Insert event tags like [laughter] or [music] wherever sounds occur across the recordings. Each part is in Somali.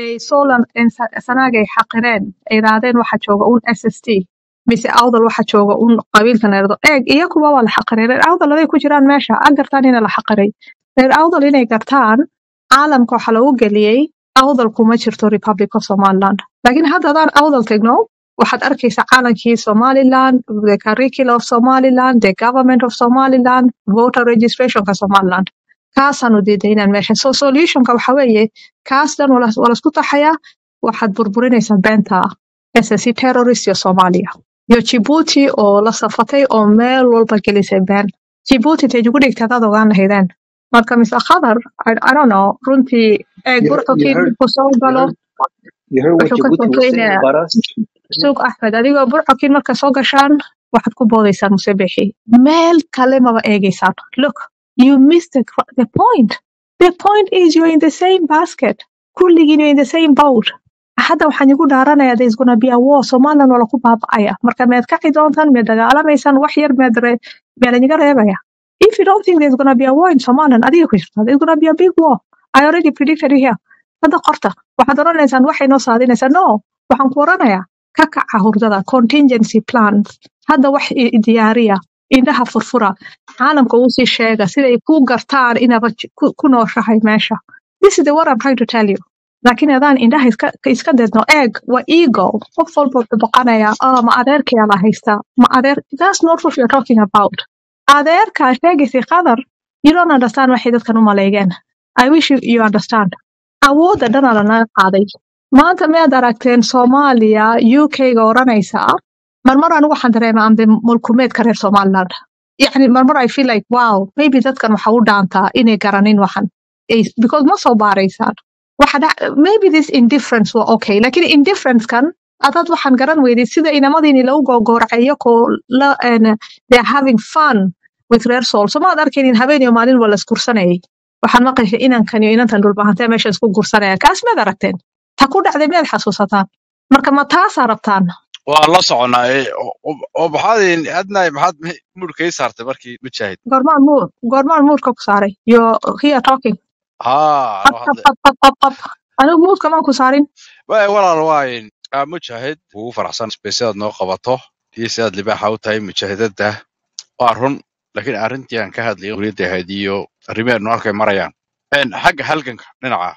ay solan sanaag ay xaqireen ay yidhaahdeen waxa jooga un sst mise awdal waxa jooga un qabiilka neerdo eeg iyakuba waa la xaqiray reer awdal aday ku jiraan meesha a gartaan ina la xaqiray reer awdal inay gartaan caalamka waxa lagu geliyey awdal kuma jirto republic of somaliland. Laakiin hadda hadaan awdal tegno waxaad arkaysaa caalankii somaliland the curriculum of somaliland the government of somaliland voter registrationka somaliland kaasaanu diidaynaan meesha so solutionka waxa weeye kaas dhan waa la- waa la isku taxayaa waxaad burburinaysaa beenta ssc terrorist iyo soomaaliya. Iyo jibuuti oo la safatay oo meel walba gelisay been. Jibuuti intay ugu dhigtay hadaad ogaan lahaydeen. Marka mise khadar I, I don't know runtii kii heard markuu soo galo. wuxuu ka Djibouti sokeynaya suuq axmed adigoo burxokiin marka soo gashaan waxaad ku boodaysaan musebixi meel kale maba eegaysaan look you missed the, the point. The point is you're in the same basket. Kulligiin you're in the same boat. Hadda waxaan igu dhaaranaya there's gonna be a war. Somaliland waa laku baaba'aya. Marka miyaad kaci doontaan miyaad dagaalamaysaan wax yar miyaad re miyaa laydinga reebaya. If you don't think there's gonna be a war in somaliland adiga ku jirta there's gonna be a big war. I already predicted it here. Hadda qorta waxaad oranaysaan waxay noo saadinaysaa? No waxaan ku oranayaa. Ka kaca hurdada contingency plans. Hadda wax diyaariya indhaha furfura. Caalamka uu sii sheega siday ku gartaan inaba j- ku nooshahay meesha. Laakiin adaan indhaha iska deedno eeg waa ego. Qof walba wuxuu baqanaya ah ma adeerkayaa la haystaa? Ma adeer that's not what you're talking about. Adeerkaa sheegaysay qadar you don't understand waxay dadkan u maleegeen. I wish you, understand. Awoodda dhanaa lanaga qaaday. Maanta miyaad aragteen soomaaliya UK-ga odhanaysaa marmar anigu waxaan dareemaa amde mulkumeedka reer somaliland yani marmar i feel like wow maybe dadkan waxa u dhaantaa inay garanin waxan. Because ma soo baaraysaan. Maybe this indifference waa okay laakiin indifference-kan adaad waxaan garan weyday sida inamadiini lagu googooraceeyo koo la en, they are having fun with reer soul. So maad arkaynin habeen iyo maalin waa la isgursanayay. Waxaan maqashay inankan iyo inantan dhulbahantee meesha isku gursanaya kaas miyaad aragteen? Ta ku dhacday miyaad xasuusataan? Marka ma taasaa rabtaan waa la soconaa maxaad adnay maxaad mudhka ii saartay markii mujaahid goormaan muur goormaan muurka ku saaray yo here talking. Hadlay anigu muurka maan ku saarin? Walaal waayin Ah, mujaahid ugu faraxsan isbeysidaad noo qabato iyo sidaad libaaxa u tahay mujaahidada waa run laakiin arrintii aan ka hadlayay weliada ahayd iyo arrimeenu halkay marayaan. Xagga halganka dhinaca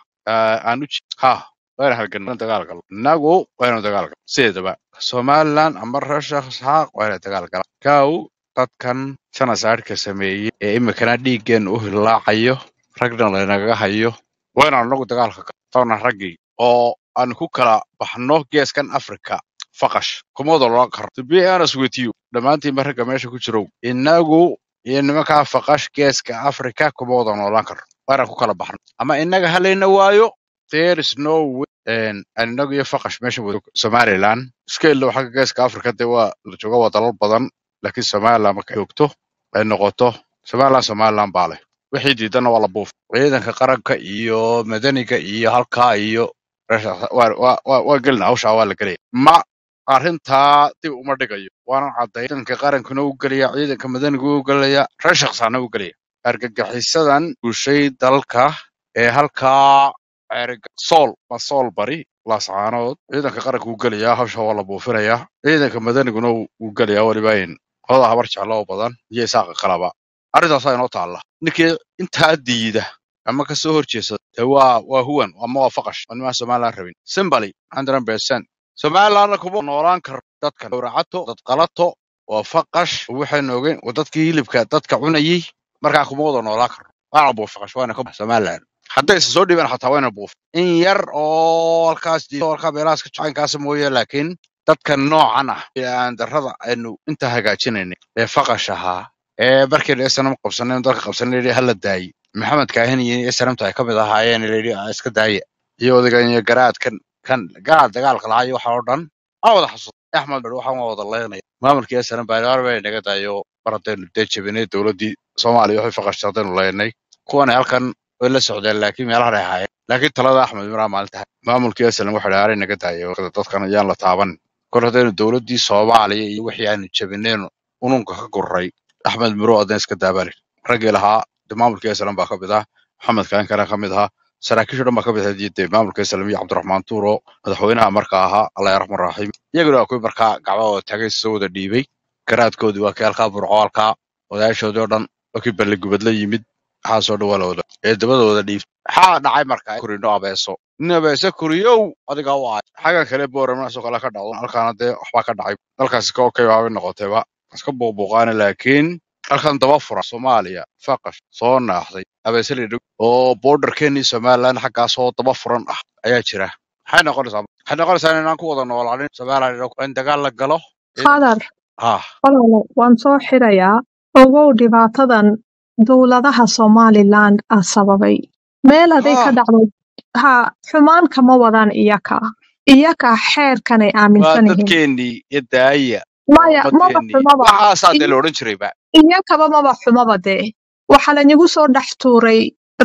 aan u je- ha wayna halgan dagaal galo innagu waynu dagaal galo sideedaba somaliland ama reer sheekh isxaaq wayna dagaal gala kow dadkan janasaadhka sameeyey ee imikana dhiiggeen u hilaacayo ragna laynagaga hayo waynu anagu dagaalka galna raggii oo aan ku kala baxno geeskan africa faqash kuma wada loo karo honest with you dhammaantiinba ragga meesha ku jirow inagu iyo nimankaa faqash geeska africa kuma wada noolaan karno waana ku kala baxno ama inaga halayna waayo inagu iyo faqash meesha wada somaliland. Iska ilow xagga geeska africa dee waa la jooga waa dalal badan laakiin somaliland marka joogto ay noqoto somaliland somaliland baa leh. Wixii diidana waa la buuf. Ciidanka qaranka iyo madaniga iyo halkaa iyo waa gelina hawshaa waa la gelaya ma arrintaa dib uma dhigayo. Waana cadday ciidanka qarankuna u gelaya ciidanka madaniga u gelaya reer shaqsaana u gelaya argagixisadan gushay dalka ee halkaa erga sool ma sool bari laascaanood ciidanka qaranka u gelaya hawsha waa la buufinaya ciidanka madaniguna wuu gelaya weliba in qolada habar jeclo oo badan iyo isaaqa kalaba arrintaasaa inoo taalla. Ninkii intaa diida ama ka soo waa waa huwan ama waa faqash oo nimaan somaliland rabin. Simbali hundred percent. Somalilandna kuma noolaan karo dadkan gowracato dad qalato waa faqash waxaynu ogeyn waa dadkii hilibka dadka cunayey markaa kuma wada noolaan karno waana buuf faqash waana ka bax somaliland hadday isa soo dhiibaan xataa wayna buuf. In yar oo halkaas di- halkaa meelahaas ka jacaynkaasa mooye laakiin dadka noocan ah ee aynu inta hagaajinaynay ee faqash ahaa ee markaynu snm qabsanay dalka qabsanay hala daayi. Maxamed kaahin iyo snmta ay ka mid ahaayeen "Ah, iska daaya iyo odagan iyo garaadkan kan garaad dagaalka lahaa iyo waxa oo dhan. Wada xasuus. Axmed waxaan waa wada leynaya maamulkii snm baa naga daayo. Mar haddaynu dee jebinay dowladdii soomaaliya waxay faqashtay haddaynu leynay kuwan halkan way la socdeen laakiin meelahan ay ahaayeen. Laakiin talada axmed miraa maalinta maamulkii snm waxay dhahay "Aray naga daayo dadkan ayaan la taaban. Kor haddaynu dowladdii soomaaliya iyo wixii aanu jebinaynu ununka ka gurray. Axmed miro adan iska daabali raggii lahaa de maamulkii islam baa ka mid ah maxamed kaan kana ka mid ahaa saraakiisha dhan baa ka bixiyay dee maamulka islaamiya cabdiraxmaan tuuro madaxweynaha marka ahaa allah yarxman raxiim. Iyaguna waa kuwii markaa gacmahooda tagay soo wada dhiibay. Garaadkoodii waa kii burcaalkaa odayaashoodii oo dhan waa kii balligubadla yimid waxaasoo dhan waa la wada ee dabadooda dhiibtay maxaa dhacay marka kurino abeeso nin abeese kuriyow adigaa u ahay xagga kale boorama isoo kale ka dhacdo halkaana dee waxbaa ka dhacay. Dalkaasi ka okay baabay noqotayba iska buubuuqaana laakiin halkan daba fura. Soomaaliya faqash soo naaxday. Abeese lidhig oo borderkeenii somaliland xaggaasoo daba furan ah ayaa jira. Maxay noqonaysaa? Waxay noqonaysaa inaan ku wada noolaanin? Somaliland in dagaal la galo? Ah walaalo waan soo xirayaa. Ogow dhibaatadan dowladaha Somaliland ah sababay. Meel haday ka ha dhacdo ha xumaan kama wadaan iyaka. Iyaka xeerkanay waa aaminsan yihiin dadkeennii iyo daaya waa maya maba xumaba dee. Waxaa lanagu soo dhex tuuray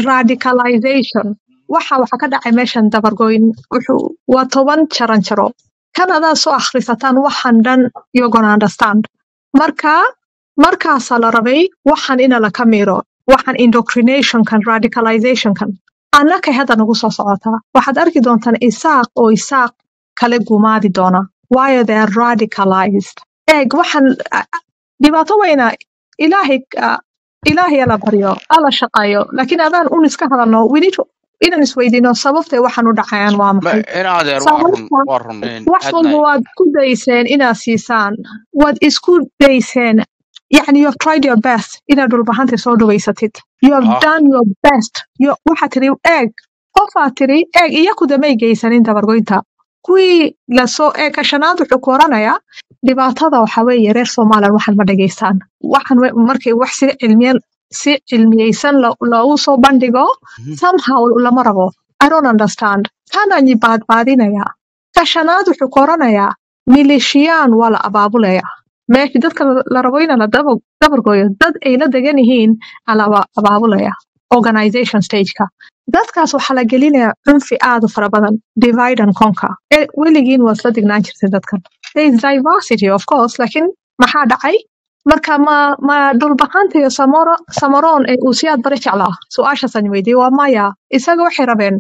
radicalization. Waxa waxa ka dhacay meeshan dabargoyn. Wuxuu waa toban jaran jaro kan adaa soo akhrisataan waxan dhan you're gonna understand. Marka markaasaa la rabay waxan ina la miro waxan indoctrinationkan radicalizationkan annakay hadda nagu soo socotaa waxaad arki doontaan isaaq oo isaaq kale gumaadi doona. Waayo they are radicalized? Eeg a- dhibaato weyna. Ilaahay ah, ilaahay ala baryo ala shaqeeyo laakiin adaan un iska hadalno to inaan isweydiino sababtay waxan u dhacayaan waa ma maxay wax walba waad ku dayseen inaad siisaan. Waad isku dayseen yani you have tried your best. inaad dhulbahanta soo dhaweysatid you have ah done your best. You, waxaad tiri eeg qofaad tiri eeg iyakuda may geysanin dabargoynta kuwii la soo eeg ka shanaad wuxuu ku oranayaa dhibaatada waxa weeye reer somalilan waxan ma dhageystaan waxan we- markay wax si cilmiyan si cilmiyeysan lo- loogu soo bandhigo somehow lama rabo i don't understand. kananyi baadbaadinaya ka shanaad wuxuu ku oranayaa milishiyaan waa la abaabulaya meesha dadka la rabo in la daba- dabargoyo dad ay la degan yihiin abaabulaya organization stageka. Dadkaas waxaa la gelinaya cunfi aad u fara badan divide and conquer. Eh, weligiin waad la dignaan jirtay dadkan. There is diversity of course laakiin maxaa dhacay? Marka ma ma dhulbahanta iyo samoro samaroon ee uu siyaad bari jeclaa su'aashaasaan weydiiyey waa maya isaga waxay rabeen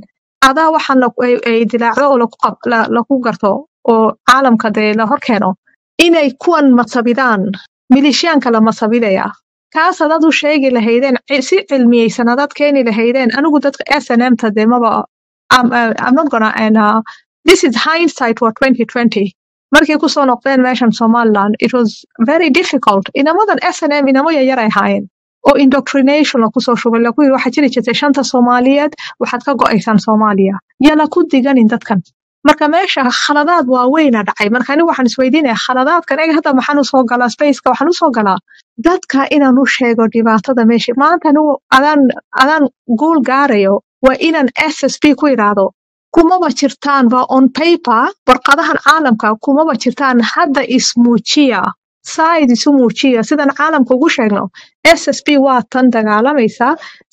adaa waxaan ay dilaacdo oo lagu qab- la- lagu garto oo caalamka dee la horkeeno inay kuwan masabidaan milishiyaanka la masabidaya kaas hadaad u sheegi lahaydeen si cilmiyeysan hadaad keeni lahaydeen anigu dadka snmta dee maba uh, I'm not gonna and this is hindsight for 2020 markay ku soo noqdeen meeshan somaliland it was very difficult. Inamadan snm inamo yaryar ay oo indoctrination lakusoo shugay laku yiri waxaa jiri jirtay shanta soomaaliyeed waxaad ka go'aysaan soomaaliya. Yala ku diganin dadkan marka meesha khaladaad waaweyna dhacay. Marka anigu waxaan isweydiinaya khaladaadkan eg hadda maxaan u soo galaa spaceka waxaan u soo galaa dadka inaan u sheego dhibaatada meesha maanta anigu adaan adaan guul gaarayo waa inaan ssp ku idhaahdo kumaba jirtaan ba on paper warqadahan caalamka kumaba jirtaan hadda ismuujiya saaid isu muujiya. Sidan caalamka ugu sheegno ssp waa tan dagaalamaysa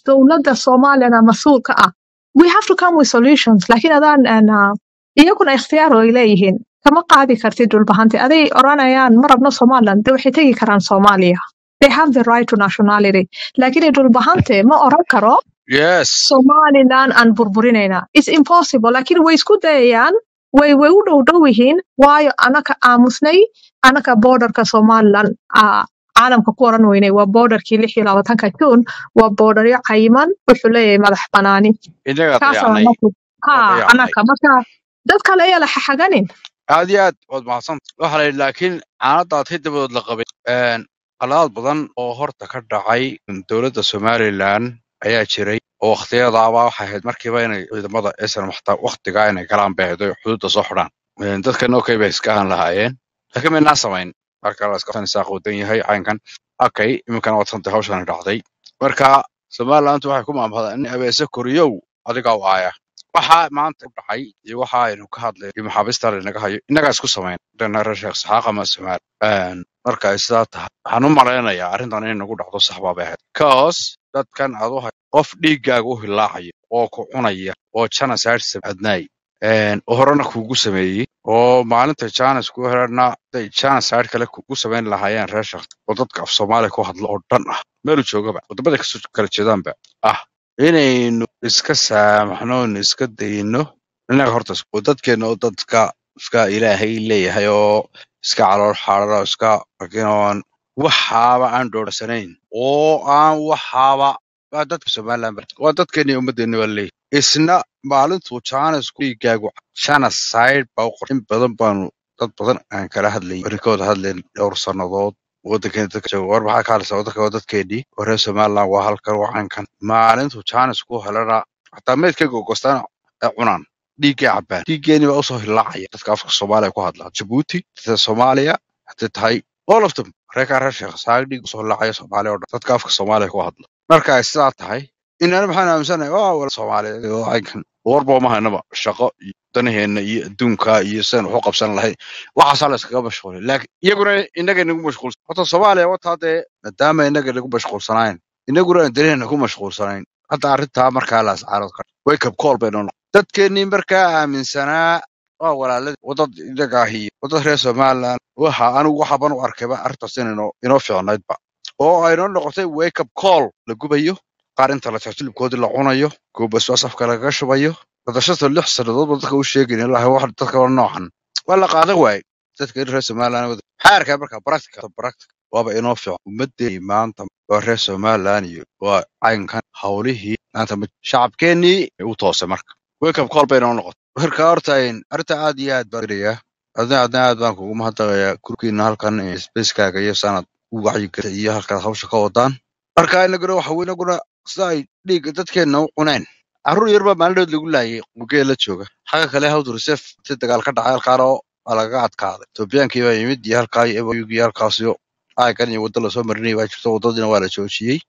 dowladda soomaaliyana mas'uul ah. We have to come with solutions. Lakin adaan aan, iyaguna ikhtiyaar oo ay leeyihiin kama qaadi kartid dhulbahante aday oranayaan ma rabno somaliland. De waxay tegi karaan soomaaliya. They have the right to nationality. Lakin dhulbahante ma oran karo yes. Somaliland aan burburinayna. Its impossible. Lakin way isku dayayaan way way u dhow dhow yihiin waayo anaka aamusnay? Anaka borderka somaliland. Caalamka ku oran weynay. Waa borderkii lix iyo labaatanka june waa borderyo cayiman wuxuu leeyahay madax banaani dad kale ayaa la xaxaganin. Aad iyo aad waad mahadsan. Waxa la laakiin caanadaad hidabadood la qabay een, qaladaad badan oo horta ka dhacay dowladda somalilan ayaa jiray oo wakhtiyadaaba waxay ahayd markiiba inay ciidamada aysan waxta waktigaa inay galaan bay xuduudda soo xidhaan. Een, dadkan okay bay iska ahan lahaayeen. Laakiin maynaan samayn. Marka la iska yahay caynkan. Okay iminkana waad santay dhacday. Marka somalilantu waxay ku maamulada in abeese koriyow adigaa u aaya waxaa maanta u dhacay iyo waxa aynu ka hadlay maxaabiista lanaga hayo innagaa isku samayn dana reer sheekh saxaaq ama somaali Een, marka sidaa tahay waxaan u malaynayaa arrintan inay nagu dhacdo sax baa bay ahayd kaos dadkan aad u hay qof dhiiggaaga u hilaacaya oo ku cunaya oo genocide samcadnaay oo horena kuugu sameeyey oo maalinta janis ku herana day genocide kale kugu samayn lahaayeen reer sheekh oo dadka af soomaaliya ku hadla oo dhan ah meelu joogaba waddamada ka soo kala jeedaanba ah inaynu iska saamaxno inu iska dayno. Innaga horta dadkeena oo dadka iska ilaahay leeyahay oo iska calool xaaran oo iska arkinoon waxaaba aan dhoorsanayn oo aan waxaaba waa dadka somaliland ba- waa dadkeena ummaddeena waa leeyahay. Isna maalintuu jaanisku dhiigaagu genocide baa u qoray in badan baanu dad badan aan kala hadlay barikooda hadleen dhowr sannadood waddankeena dadka jooga. War maxaa ka hadlaysaa waddanka waa dadkeennii oo reer somaliland waa halkan waa caynkan maalintuu jaanisku helana xataa meydka gogostaan ay cunaan. Dhiiggay cabbaan. Dhiiggeeni u soo hilaacaya. Dadka afka soomaaliya ku hadlaa jabuuti dadka soomaaliya hadday tahay all of them. Reerkaa reer sheekh saag dhiig u soo hilaacaya soomaaliya oo dhan. Dadka afka soomaaliya ku hadla. Marka ay sidaa tahay inana maxaan aaminsanahay? Waa wala soomaaliyeed oo caynkan warba haynaba shaqo iyo danaheenna iyo adduunka iyo sidaan waxu qabsan lahayn waxaasaa la iskaga mashquulay laakiin iyaguna inaga inagu mashquulsan. Horta soomaaliya wataa dee maadaama inaga inagu mashquulsanayn. Inaguna aan danaheenna ku mashquulsanayn. Hadda arrintaa markaa la ascaarood ka up call bay noqon. Dadkeennii markaa aaminsanaa waa walaaladii wadad inaga ahiyo wadad reer somaliland. Waxa anigu waxaban u arkayba arrintaas inayno inoo fiicnaydba oo aynoo noqotay wake call la gubayo qaar inta la tartilibkoodii la cunayo kuwa basbaas afka lagaga shubayo dadashada lix sannadoodba dadka u sheegayn ilaahay wax dadka waa noocan. Waa la qaadan waaye. Dadka reer somaliland wada maxaa arkaya marka practical. Practical. Waaba inoo fiican. Ummaddeeni maanta waa reer somaliland iyo waa caynkan hawlihii maanta ma shacabkeennii u toosay marka. Up call bay inoo noqotay. Marka horta in arrinta aad iyo aad baan dirayaa adna adna aad baan kugu mahadnaqayaa kurkiina halkan spacekaaga iyo sanad u wacyigelisa iyo halkaad hawsha ka wadaan. Marka inaguna waxa inaguna sida dhiigga dadkeenna u cuneen. Carruur yar baa maalinood lagu laayay qugee la jooga. Xagga kale hawd reserve si dagaal ka dhacay halkaanoo waa lagaga adkaaday. Etoobiyaankii baa yimid iyo halkaa iyo ebayugii halkaasyo aagan iyo waddo la soo marinayay baa jirto waddadiina waa la joojiyey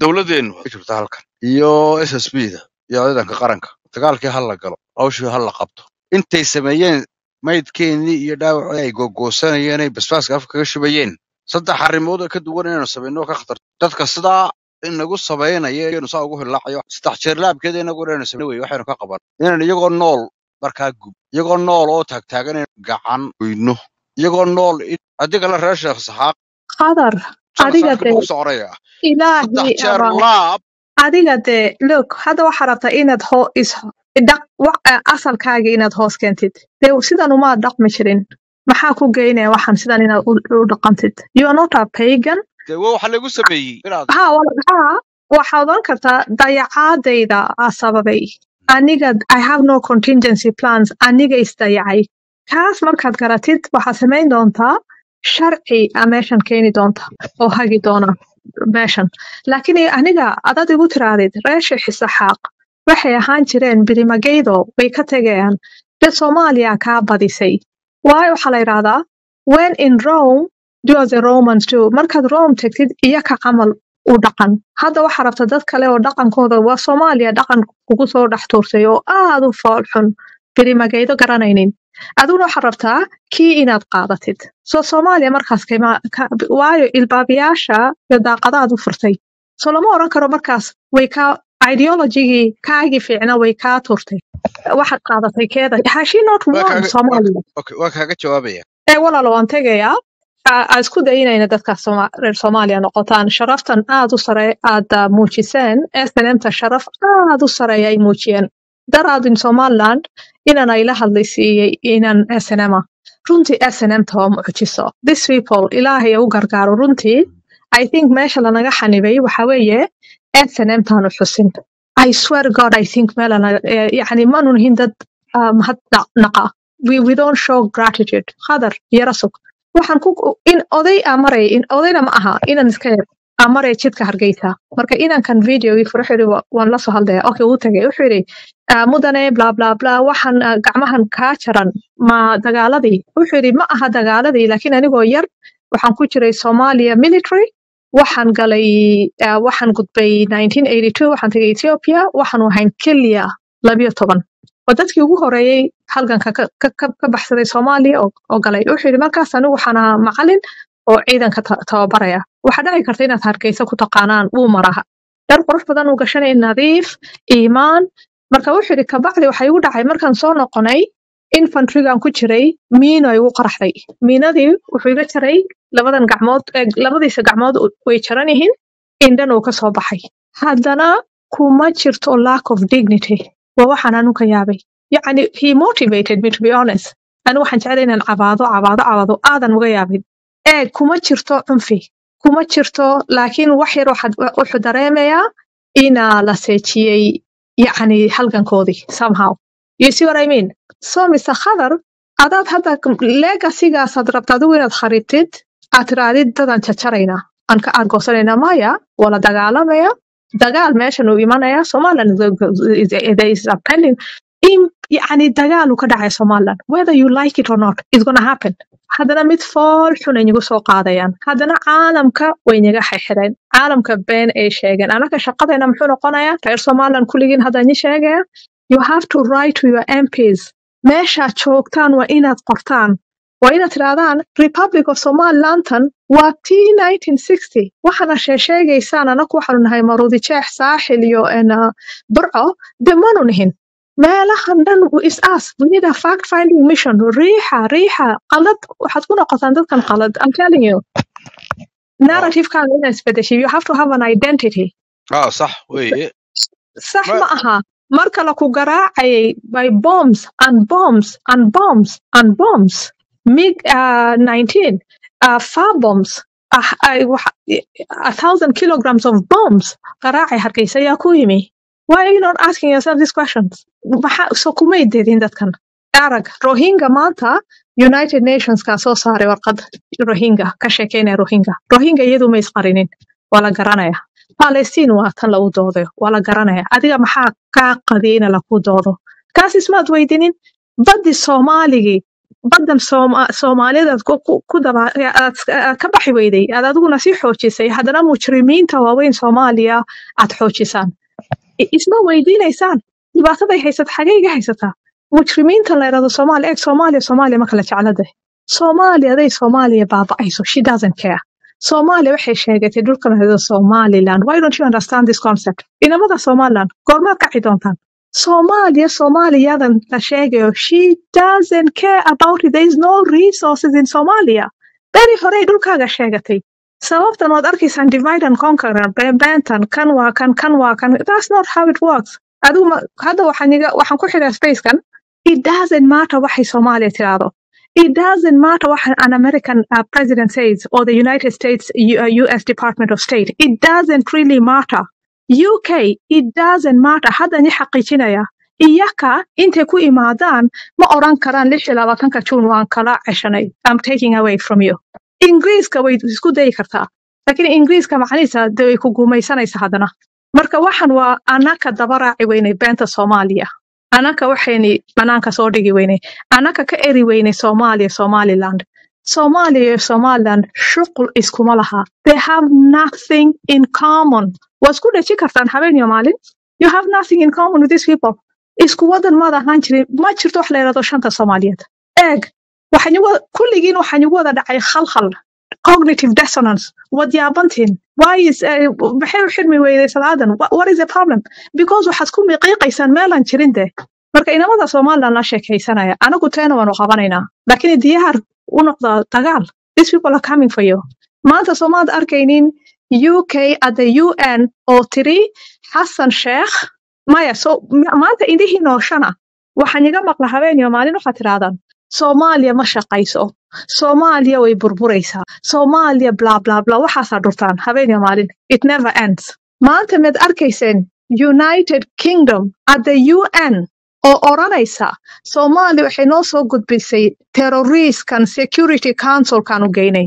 dowladdeenu way jirta halkan. Iyo s s b da iyo ciidanka qaranka. Dagaalkii ha la galo hawshii ha la qabto. Intay sameeyeen maydkeennii iyo dhaawacii ay googoosanayeen ay basbaaska afka kaga shubayeen. Saddex arrimood oo ka duwan inaynu samayno ka khatar. Dadka sidaa inagu samaynaya iyanu saa ugu hilaacayo saddex jeer laabkeeda inagu inaynu wey waxaynu ka qaban. Inaynu iyagoo nool markaa gub. Iyagoo nool oo taagtaagan inaynu gacan goyno. Iyagoo nool in adiga la reer sheekh saxaaq. Qadar adiga soconaya ilaahi jeer laab. adiga dee look hadda waxaa rabtaa inaad hoo is dhaq eh, asalkaaga inaad hoos keentid. Dee sidan uma dhaqmi jirin. Maxaa ku geynaya waxan sidan inaad u u dhaqantid? You are not a pagan waxa lagu sameeyey. Waxaad oran kartaa dayacaadayda aa sababay. Aniga i have no contingency plans. Aniga isdayacay kaas markaad garatid waxaad samayn doontaa sharci aa meeshan keeni doonta oo hagi doona meeshan. Laakiin aniga adaad igu tirahdid reesha xisaxaaq waxay ahaan jireen birimageydo way ka tegayaan dad soomaaliya kaa badisay. Waayo waxaa la yidhahdaa when in rome do as the romans do markaad rome tagtid iyaka camal u dhaqan. Hadda waxaa rabta dad kale oo dhaqankooda waa soomaaliya dhaqan kugu soo dhex tuursay oo aad u fool xun birimageydo garanaynin. Aduguna waxaad rabtaa kii inaad qaadatid. So soomaaliya markaas waayo ilbaabiyaasha iyo daaqadaad u furtay. So lama oran karo markaas way ideologigii kaagii fiicna way kaa turtay waxaad qaadatay keeda. Has she not waa soomaaliya. waa kaaga jawaabaya. Ee walaalo waan tegayaa Aa- aa isku dayinayna dadka reer soomaaliya noqotaan. Sharaftan aad u sare aad ah, muujiseen. Snmta sharaf aad u sareeya ay muujiyeen. Daraad in somaliland inan ayla hadlaysiiyey inan snma runtii snmta waa mucjiso. This people ilaahay u gargaaro runtii i think meesha lanaga xanibay waxa weeye snmtaanu xusin. I swear god i think meelana yani manu nihin dad ah, mahadnaqa we, we don't show gratitude. Qadar yara sug waxaan in oday aa maraya in odayna ma aha inan iska aa maraya jidka hargeysa. Marka inankan videogii "Wa- waan la soo hadlaya. Okay wuu tagay. Wuxuu yidhi "Ah, mudane bla bla bla waxaan ah, gacmahan kaa jaran ma dagaaladii? Wuxuu yidhi ma aha dagaaladii laakiin anigoo yar waxaan ku jiray somalia military waxaan galay ah, waxaan gudbay 1982 waxaan tagay ethiopia waxaan ahayn keliya labiyo toban waa dadkii ugu horeeyey halganka ka, baxsaday soomaaliya oo, galay. Wuxuu yidhi markaas anigu waxaan macalin oo ciidanka ta- tababaraya. Waxaa dhici karta inaad hargeysa ku taqaanaan. Wuu maraha. Dhar qurux badan uu gashanay nadiif iimaan. Marka wuxuu yidhi kabacdi waxa igu dhacay markaan soo noqonay infantrygan ku jiray miino igu qaraxday. Miinadii wuxuu iga jaray labadan gacmood eh, labadiisa gacmood way jaran yihiin indhan uu ka soo baxay. Haddana kuma jirto lack of dignity waa waxaan anu ka yaabay yacni he motivated me to be honest. anu waxaan jeclay inaan cabaado cabaado cabaado aadan uga yaabin ee kuma jirto cunfi kuma jirto laakiin wax yar wuxuu dareemayaa inaa la seejiyey yacni halgankoodii somehow. You see what I mean? So Mr. Khadar adaad hadda legacygaasaad rabta adigu inaad kharibtid aad tirahdid dadaan jajaraynaa aan ka aargoosanaynaa maya waa la dagaalamaya dagaal meeshan uu imanaya somaliland is, there is a pending in yani dagaal uu ka dhacaya somaliland whether you like it or not it's gonna happen. haddana mid fool xun ay nagu soo qaadayaan haddana caalamka way naga xirxireen caalamka been ay sheegeen anaka shaqadeena muxuu noqonayaa reer somaliland kulligiin hadda ni sheegaya you have to write to your MPs meeshaad joogtaan waa inaad qortaan inad tidhaahdaan republic of somalilandan waa t waxaana sheesheegaysaan anaku waxaanu nahay maruudijeex saaxil iyo ah, burco. De manu nihin. Meelahan dhan is-aas fact finding mission. Riixa riixa. Qalad waxaad ku noqotaan dadkan qalad I'm telling you. Narrative-kaan inaad isbedeshay. You have to have an identity. Ah sax weeye. Sax ma aha. Marka laku garaacayay by bombs and bombs and bombs and bombs mig uh, 19 uh, far bombs. Uh, kilograms of bombs. Garaacay hargeysa ayaa ku yimi? Why are you not asking yourself these questions? Maxa- so kumay dedin dadkan. Arag rohingya maanta united nations kaa soo saaray warqad. Rohingya ka sheekeynaya rohingya. Rohingya iyadu ma isqarinin waa la garanaya. Palestine waa tan lagu doodayo. Waa la garanaya. Adiga maxaa kaa qadiya in lagu doodo? Kaas ismaad weydinin. Baddi soomaaligii baddan Sooma- soomaaliyeed aad ku- ku- ku daba- aad aad ka baxi weyday. Aad adiguna sii xoojisay. Haddana mujrimiinta waaweyn soomaaliya aad xoojisaan. Isma weydiinaysaan? Dhibaataday haysata xagee iga haysataa mujrimiinta la yidhahdo soomaaliya eeg soomaaliya soomaaliya ma kala jecladay soomaaliya aday soomaaliya baaba'ayso. She doesn't care. Soomaaliya waxay sheegatay dhulkan Somaliland. Why don't you understand this concept? Inamada Somaliland, goormaad kaci doontaan? Soomaaliya, Soomaaliyadan la sheegayo, she doesn't care about it. There is no resources in Somalia. Beri horey dhulkaaga sheegatay. Sababtan waad arkaysaan divide and conquer, been- beentan, kan waa kan, kan waa kan. That's not how it works. It doesn't matter waxay Soomaaliya tiraahdo. It doesn't matter what an American uh, president says or the United States U- uh, US Department of State. It doesn't really matter. UK, it doesn't matter. Hadda ni xaqiijinaya. Iyaka intay ku imaadaan ma oran karaan lix iyo labaatanka June waan kala ceshanay. I'm taking away from you. Ingiriiska way isku dayi kartaa. Laakiin Ingiriiska macnihiisa dee way ku guumaysanaysa haddana. Marka waxan waa anaka daba raaci weynay beenta Soomaaliya. Anaka waxayni banaanka soo dhigi weynay. anaka ka eri weynay Soomaaliya, Somaliland. Soomaaliya iyo Somaliland shuqul iskuma laha. They have nothing in common. Waa isku dheji kartaan habeen iyo maalin. You have nothing in common with these people. Isku wadan maad ahaan jirin. Ma jirto wax la yidhahdo shanta Soomaaliyeed. Eeg, kulligiin waxaan igu wada dhacay khalkhal. Cognitive dissonance. Wad yaabantiin. Is, eh, maxay u xirmi weyday salaadan? What, is the problem? Because waxaad ku miqiiqaysaan meelaan jirin dee. marka inamada somaliland la sheekaysanaya anagu teena waanu qabanaynaa laakiin diyaar u noqda dagaal these people are coming for you maanta soomaad arkaynin uk at the un oo tiri xasan sheekh maya so ma- maanta indihii nooshana waxaan iga maqla habeen iyo maalin waxaad tirahdaan soomaaliya ma shaqayso soomaaliya way burburaysaa soomaaliya bla bla bla waxaasaa dhurtaan habeen iyo maalin it never ends maanta maad arkayseen united kingdom at the un oo odhanaysa Soomaaliya waxay noo soo gudbisay terroristkan Security Councilkan u geynay.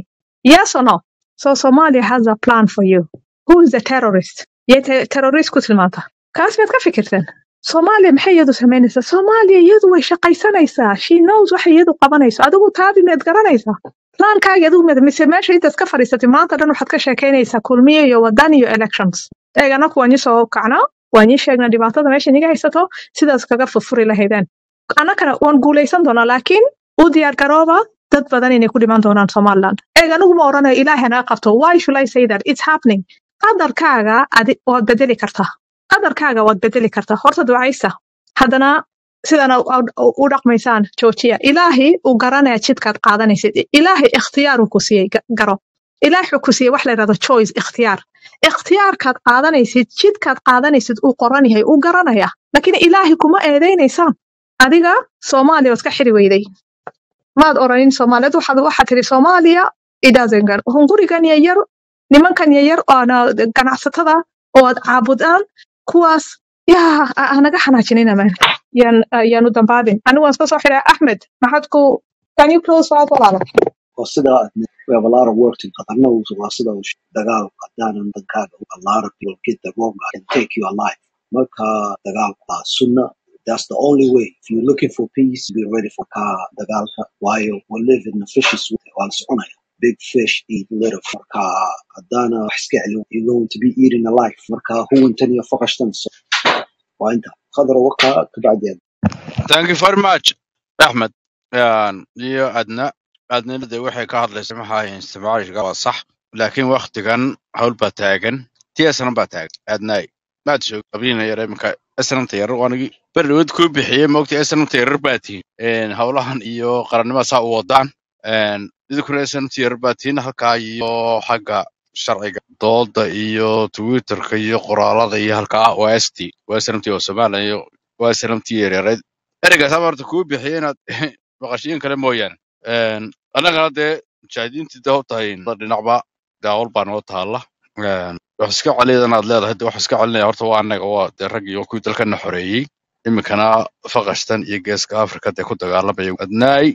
Yes or no? So Somalia has a plan for you. Who is the terrorist? Yee te- terrorist ku tilmaanta. Kaas miyaad ka fikirteen? Soomaaliya maxay iyadu samaynaysaa? Soomaaliya iyadu way shaqaysanaysaa. She knows waxay iyadu qabanayso. Adigu taadi miyaad garanaysaa? Plaankaaga adigu miyaad mise meesha intaad ka fadhiisatay maanta dhan waxaad ka sheekaynaysaa kulmiye iyo wadan iyo elections. Eeg anaku waan kacnaa waan ii sheegnaa dhibaatada meesha inaga haysato sidaas kaga furfuri lahaydeen annagana waan guulaysan doonaa laakiin u diyaar garooba dad badan inay ku dhiman doonaan somaliland. Eeg anigu ma odhanayo ilaahay naga qabto. Why should i say that? It's happening. Qadarkaaga waad bedeli kartaa qadarkaaga waad bedeli kartaa horta ducaysa. Haddana sidana u dhaqmaysaan joojiya ilaahay uu garanaya jidkaad qaadanaysid. Ilaahay ikhtiyaar uu ku siiyey ga- garo. Ilaah wuxuu ku siiyey wax la yidhahdo choice ikhtiyaar. Ikhtiyaarkaad qaadanaysid jidkaad qaadanaysid uu qoran yahay uu garanaya laakiin ilaahi kuma eedaynaysaan adiga soomaaliya waad ka xiri weyday maad oranin soomaaliyeed. Waxaad waxaad tiri soomaaliya idaazengan hungurigan yaryar nimankan yaryar oona ganacsatada oo aad caabudaan kuwaas yaa anaga xanaajinina man yaan yaanu dambaabin. Anigu waan iska soo xiray. Axmed maxaad ku can you close out walaalo oo sidaa we have a lot of work to qatarna waa sida dagaal hadaanan take you alive marka dagaalku waa sunna that's the only way. If you're looking for peace be ready for ka dagaalka waayo we live in a fishes world waa la soconaya big fish eat little marka haddaana wax iska celin you're going to be eaten alive marka huwantan iyo faqashtan waa inta qadar waka kabacdi thank you very much axmed iyo adna adnina dee waxay ka hadlaysa maxaa isticmaalka waa sax laakiin waktigan hawl baa taagan tii asnan baa taagan adnaay maad asnamta yar waanigi berdhawad kuu bixiyey moogta asnamta yarar baa tihin Een, hawlahan iyo qarannimada saa u wadaan idinkuna asnamta yarar baa tihin halkaa iyo xagga sharciga dooda iyo twitterka iyo qoraalada iyo halkaa waa st waa asnamtii oo somalilan iyo waa yareereed ereygaas ama kuu bixiyey inaad [laughs] maqashiin kale mooyaane. Annagana dee mujaahidiintii dee u tahay dhinacba daawal baa noo taalla wax iska celiyadan aad leedahay de wax iska celinaya horta waa annaga waa dee rag iyo kuwii dalkana xoreeyey. Iminkana faqashtan iyo geeska afrika dee ku dagaalamaya adnaay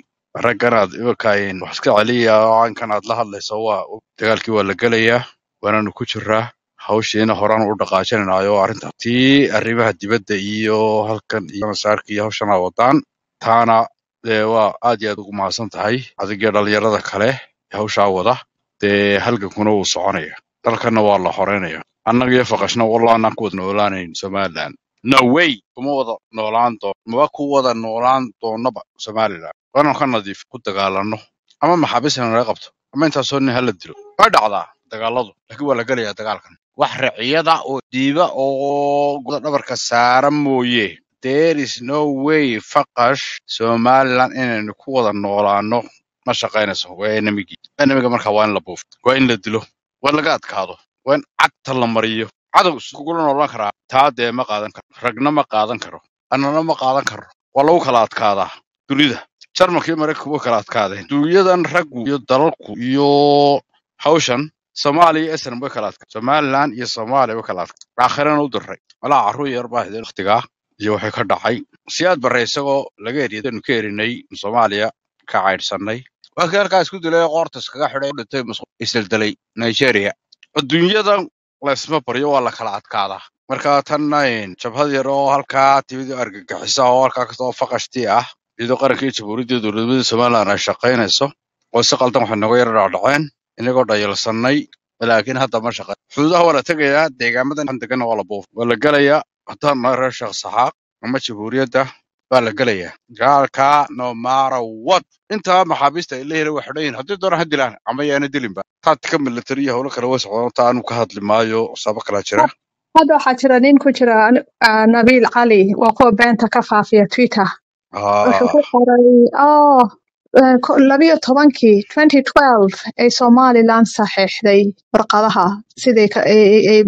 raggan aad imikayn wax iska celiya oo caynkan aad la hadlayso waa dagaalkii waa la gelayaa waananu ku jiraa hawshiina horaan u dhaqaajinaynayo arrinta tii arrimaha dibadda iyo halkan iyo masaarka iyo hawshan aa wadaan. Taana dee waa aad iyo aad ugu mahadsan tahay adigii dhalinyarada kale hawshaa wada dee halgankuna wuu soconaya dalkanna waa la horeynaya annaga iyo faqashna wallo anaan noolaanayn somaliland no way! Kuma wada noolaan doono maba ku wada noolaan doonaba somaliland waanu ka nadiif ku dagaalano. Ama maxaabiisna naga qabto? Ama intaasoo nin hala dilo? Way dhacdaa dagaaladu laakiin waa la gelayaa dagaalkan. Wax raciyada oo diiba oo guda dhabarka saara mooye. There is no way faqash somaliland inaynu ku wada noolaano. Ma shaqaynayso waa enamigii enamiga marka waa in la buufo waa in la dilo waa laga adkaado. Waa in cagta la mariyo. Cadow iskugula noolaan karaa. Taa dee ma qaadan karo. Ragna ma qaadan karo. Annana ma qaadan karo. Waa lagu kala adkaadaa dunida. Jarmalka iyo maraykanku way kala adkaadeen. Dunyadan raggu iyo dalalku iyo hawshan soomaaliya iyo esran way kala adkaa somaliland iyo soomaaliya way kala adkaa aakhirana u diray malaa carruur yar baa hideen waqtigaa iyo waxay ka dhacay. Siyaad barre isagoo laga eriyadanu ka erinay soomaaliya ka caydhsannay waa kii halkaa isku dilay oo qoorta iskaga xidhay oo dhintay isdaldalay nigeria. Adduunyadan laysma baryo waa la kala adkaadaa. Marka tanna jabhad yar oo halkaa timid argagixisa oo halkaa ka soo faqashtii ah iyadoo qarankii jamhuuriyadda dowladnimada somaliland ay shaqaynayso oo si qaldan waxay nooga yara dhacdhaceen inagoo dhayalsanay laakiin hadda ma shaqeyn. Xuduudaha waa la tegayaa deegaamadan aan degana waa la buuf waa la gelayaa haddaan nahay reer sheekh saxaaq ama jamhuuriyadda baa la gelayaa. Gaalkaa no matter what. Intaa maxaabiista ay leeyihiin waa xidhan yihiin haddii doona ha dilaan ama yaana dilinba. Taatika military iyo howlo kale way socdaan taa anu ka hadli maayo sabab kalaa jira. Hadda waxaa jira nin ku jira nabiil cali waa kuwa beenta ka faafiya twitter. Wuxuu Ah, ku qoray oh eh, labiyo tobankii 2012 ay somaliland saxiixday warqadaha siday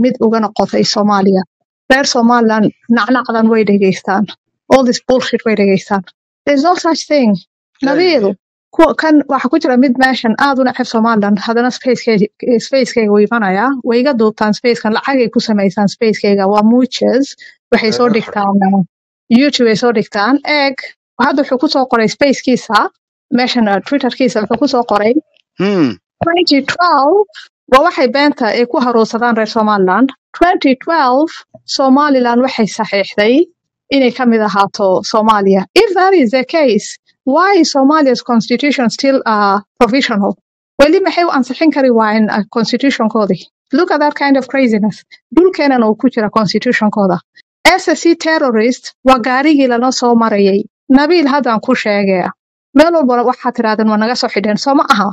mid uga noqotay soomaaliya. Reer somaliland nacnacdan way dhegeystaan all this bullshit way dhegeystaan there's no such thing. Nabiil kuwa kan waxa ku jira mid meeshan aad u neceb somaliland haddana spacekeyga wuu imanayaa way iga duubtaan spacekan lacagay ku samaysaan spacekeyga waa muches waxay soo dhigtaan youtube ay soo dhigtaan. Eeg hadda wuxuu ku soo qoray spacekiisa meeshan uh, twitterkiisa wuxuu ku soo qoray. Hmm. 2012 waa waxay beenta ay ku haruursadaan reer somaliland. 2012 somaliland waxay saxiixday inay ka mid ahaato Somalia. If that is the case, why is Somalia's constitution still uh, provisional? Weli maxay u ansixin kari waayeen uh, constitutionkoodii? Look at that kind of craziness. Dhulkeenan uu ku jira constitutionkooda. SSC terrorist waa gaarigii lana soo marayay. Nabiil haddaan ku sheegaya. Meel walba waxaad tirahdeen waa naga soo xidheen, soo ma aha?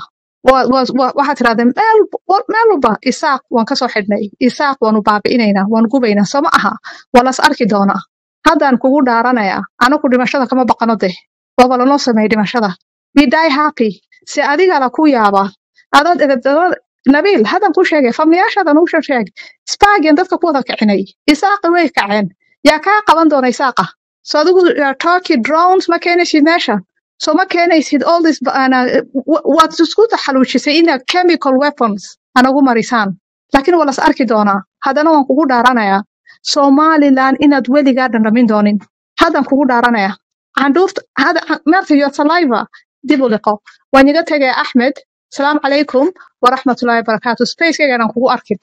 Wa- wa- wa- waxaad tirahdeen meel wa- meel walba isaaq waan ka soo xidhnay isaaq waanu baabi'inaynaa waan gubaynaa soo ma aha waa las arki doonaa haddaan kugu dhaaranayaa anagu dhimashada kama baqano deh waaba lanoo sameeyay dhimashada. Die happy. Si adigala ku yaaba adaad nabiil hadan ku sheegay famliyaashaadan u sheeg spaagian dadka ku wada kicinay isaaqa way kaceen. Yaa kaa qaban doona isaaqa? So adigu turkey drones ma keenaysid meesha? So ma keenaysid all waad isku taxaluujisay ina chemical weapons anagu marisaan. Laakiin waa las arki doonaa. Haddana waan kugu dhaaranayaa somaliland inaad weligaa dhandhamin doonin. Haddan kugu dhaaranaya your saliva dib u liqo. Waan iga tegaya axmed. Salaamu calaykum waraxmatullaahi wabarakaatu spacekaygaan kugu arkin